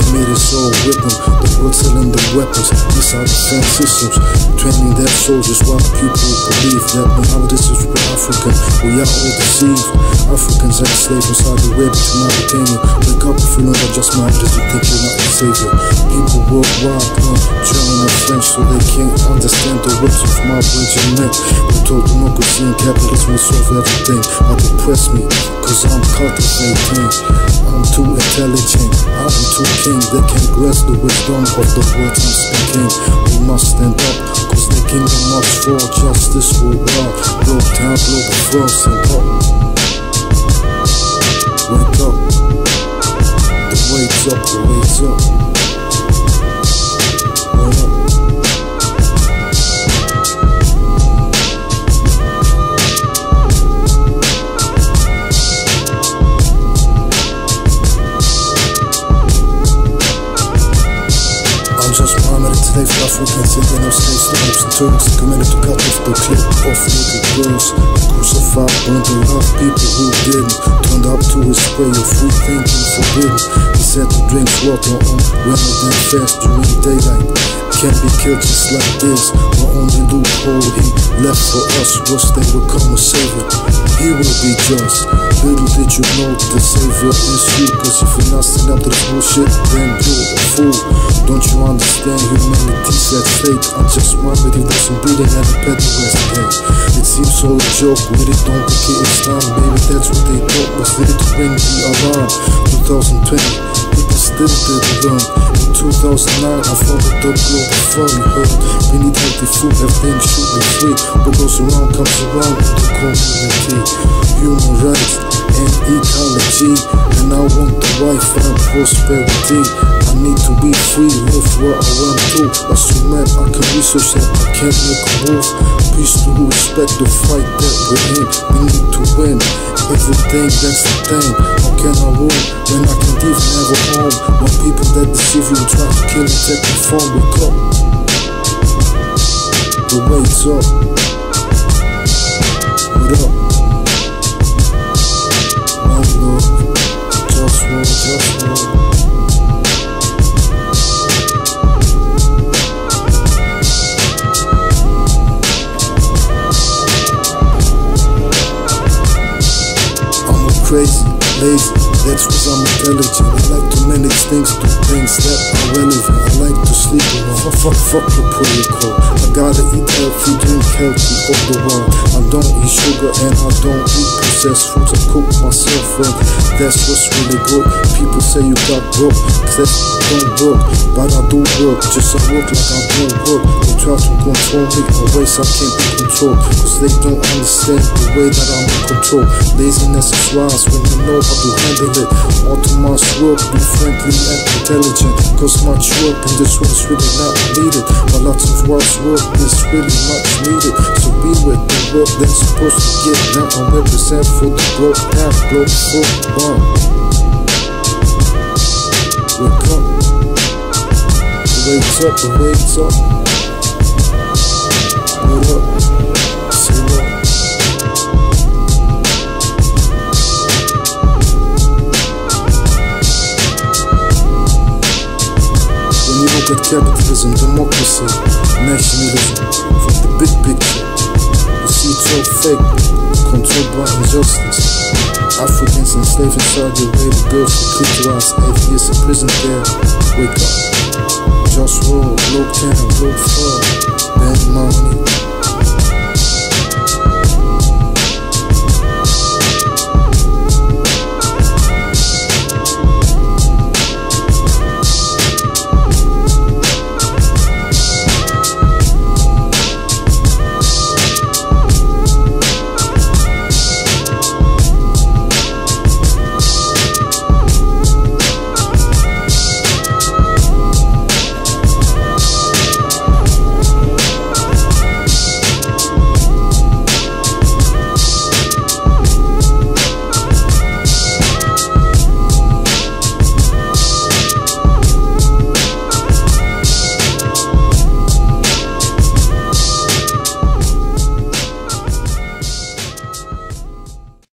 they made us all with them. The world selling the weapons, these are defense systems. Training their soldiers while people believe that now this is for Africa. We are all deceived. Africans are enslaved from Saudi Arabia to Mauritania. Wake up if you know that just matters, you think you're not a savior. People worldwide learn German and French so they can't understand the words of my regiment. We told democracy and capitalism will solve everything. I depress me? Cause I'm cultivating. I'm too intelligent. I'm too king. They can't grasp the wisdom of the words I'm speaking. We must stand up. Cause the kingdom must fall. Justice will rise. Globetown, global frost and up. Up, the wait's up. Just Muhammad and today for Africans Taking no slaves, slaves and Turks Committed to cut off the clip off naked girls Crucified, to love people who didn't. Turned up to his spray of free thinking forbidden. He said to drink water on Ramadan fast during daylight Can't be killed just like this. The only loophole he left for us. Was they would come a savior He will be just. Little did you know the savior is you? Cause if you're not stand up to this bullshit Then you're a fool. Don't you understand humanity's at stake I just wondered if there's some breathing and a better rest again It seems all a joke with it don't get Islam Baby that's what they thought was it to bring the alarm. 2020 People still didn't learn 2009 I founded the global fund heard We need healthy food, everything should be free What goes around comes around in the community Human rights and ecology. And I want the wife and prosperity. I need to be free, live where I want to. Assume I can research that I can't make a move To who respect the fight that we're in We need to win. Everything that's the thing. How can I rule when I can't even have a home? When people that deceive you try to kill and take your phone Wake up The wait's up crazy, lazy, that's cause I'm intelligent. I like to manage things, do things that are relevant. I like to sleep. Fuck, fuck, fuck the protocol. I gotta eat healthy, drink healthy all the while. I don't eat sugar and I don't eat foods. I cook myself and that's what's really good. People say you got broke, cause that don't work. But I do work, just I work like I don't work. They try to control me in ways I can't be controlled. Cause they don't understand the way that I'm in control. Laziness is wise when you know how to handle it. Automatic work, be friendly and intelligent. Cause much work in this world is really not needed. But lots of wise work is really much needed. So be with the work that's supposed to get done. I represent for one. Wake up. Up? When you look at capitalism, democracy, nationalism, from the big picture, you see it's all fake, controlled by injustice. Africans enslaved in Saudi Arabia, girls were clitorized, eight years in prison there. Wake up. Just roll, low town, low fur, bad money,